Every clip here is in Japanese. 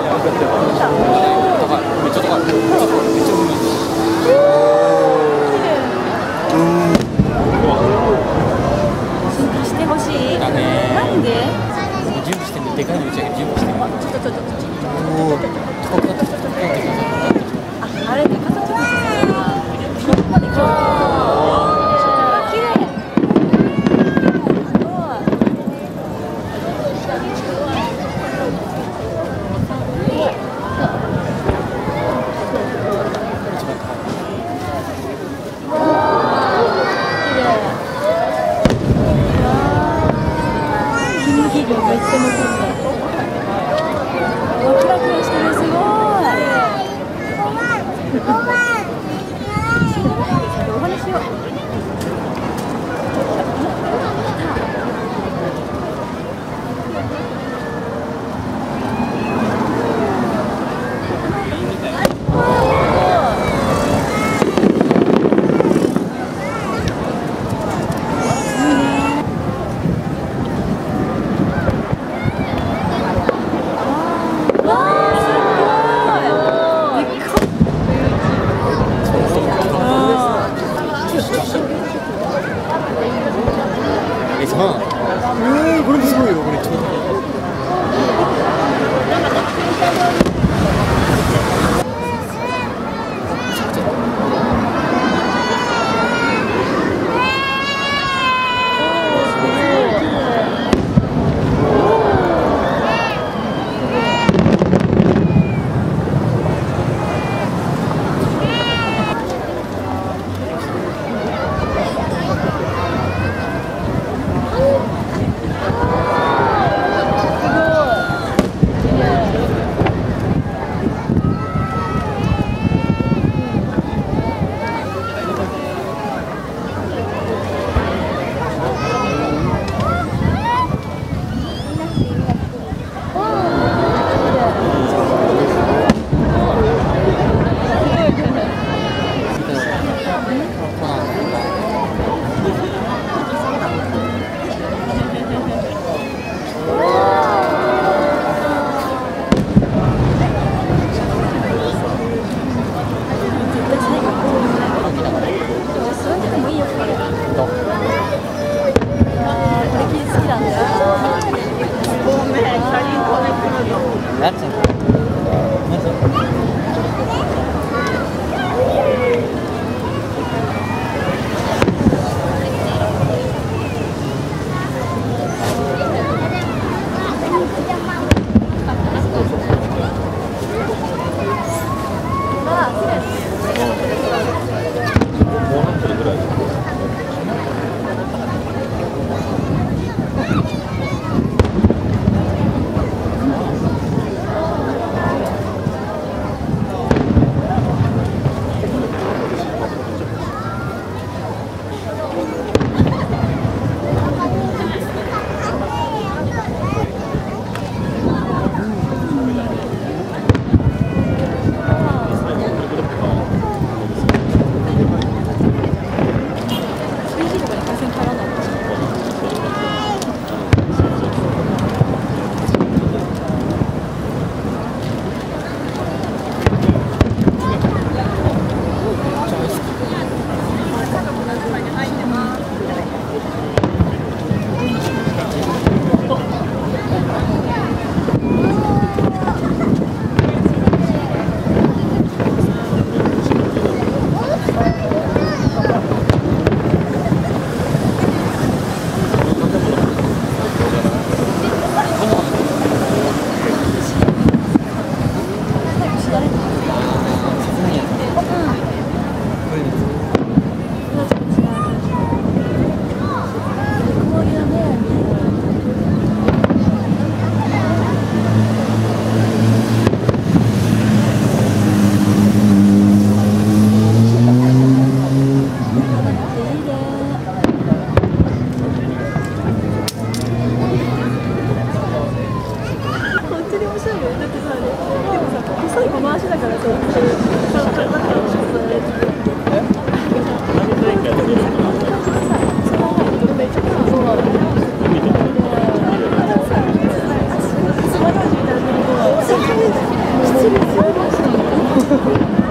して Спасибо.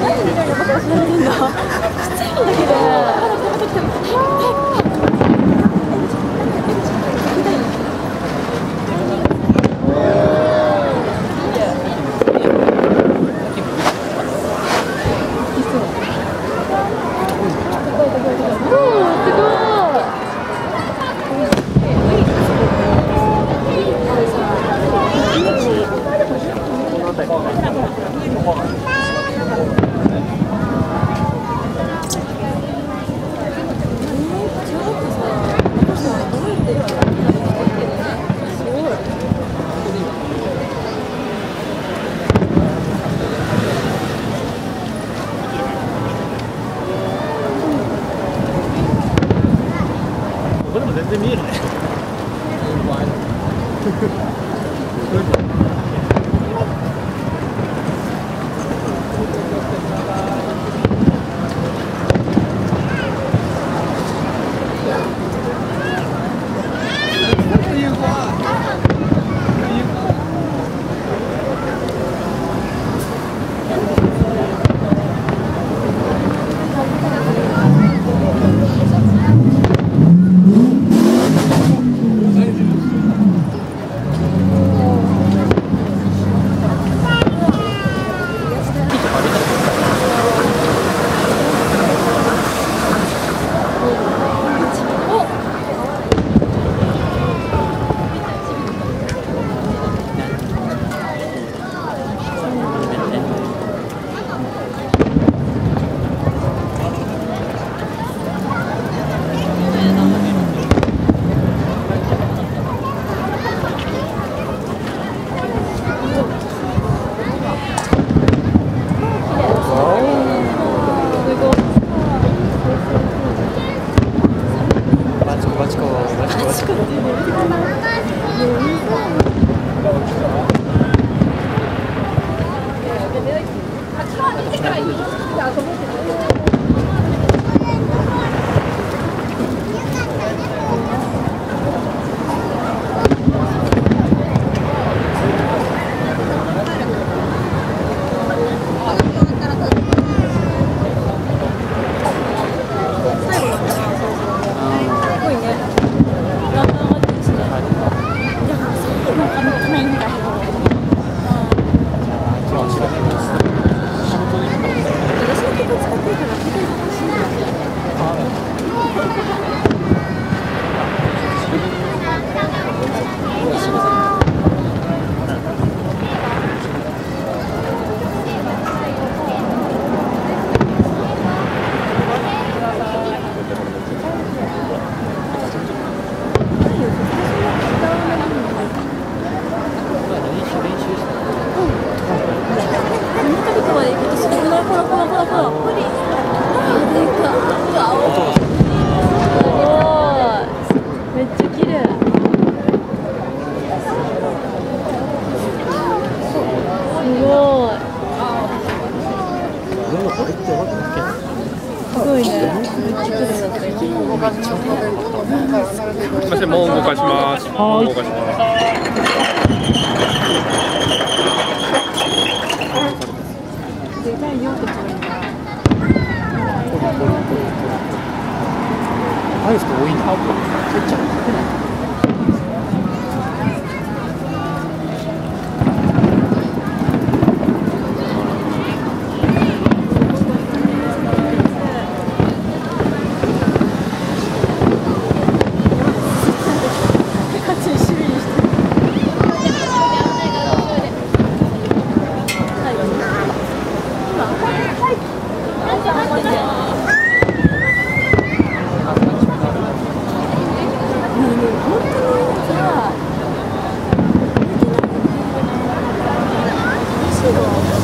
なんでいのボタン押れてんのちいんだけど、だからこの時も、集まってたね。Thank you. school.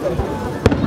Obrigado.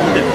Yeah.